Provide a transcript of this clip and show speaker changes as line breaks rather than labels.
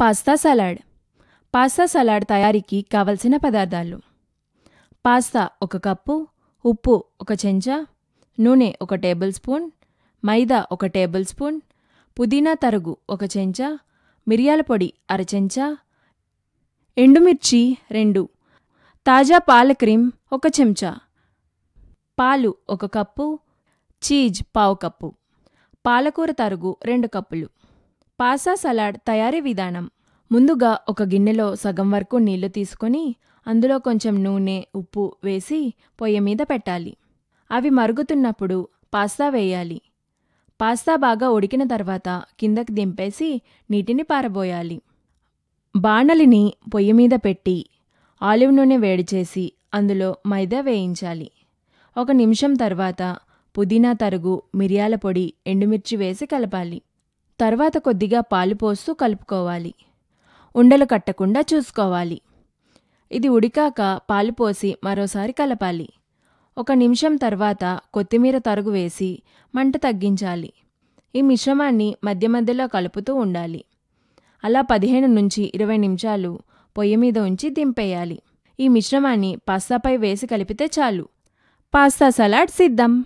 Pasta salad. Pasta salad తయారీకి కావలసిన పదార్థాలు. పాస్తా ఒక కప్పు ఉప్పు ఒక చెంచా నూనె ఒక టేబుల్ స్పూన్ మైదా ఒక టేబుల్ స్పూన్ పుదీనా తరుగు ఒక చెంచా మిరియాల పొడి అర చెంచా ఎండుమిర్చి రెండు తాజా పాల క్రీమ్ ఒక చెంచా పాలు ఒక కప్పు చీజ్ పావు కప్పు పాలకూర తరుగు రెండు కప్పులు. పాస్తా సలాడ్ తయారీ విధానం. ముందుగా ఒక గిన్నెలో సగం వరకు నీళ్ళు తీసుకొని అందులో కొంచెం నూనె ఉప్పు వేసి పొయ్యి మీద పెట్టాలి. అవి మరుగుతున్నప్పుడు పాస్తా వేయాలి. పాస్తా బాగా ఉడికిన తర్వాత కిందకి దింపేసి నీటిని పారబోయాలి. బాణలిని పొయ్యి మీద పెట్టి ఆలివ్ నూనె వేడి చేసి అందులో మైదా వేయించాలి. ఒక నిమిషం తర్వాత పుదీనా తరుగు మిరియాల పొడి ఎండుమిర్చి వేసి కలపాలి. తర్వాత కొద్దిగా పాలు పోస్తూ కలుపుకోవాలి. ఉండలు కట్టకుండా చూసుకోవాలి. ఇది ఉడికాక పాలు పోసి మరోసారి కలపాలి. ఒక నిమిషం తర్వాత కొత్తిమీర తరుగు వేసి మంట తగ్గించాలి. ఈ మిశ్రమాన్ని మధ్య మధ్యలో కలుపుతూ ఉండాలి. అలా పదిహేను నుంచి ఇరవై నిమిషాలు పొయ్యి మీద ఉంచి దింపేయాలి. ఈ మిశ్రమాన్ని పాస్తాపై వేసి కలిపితే చాలు. పాస్తా సలాడ్ సిద్ధం.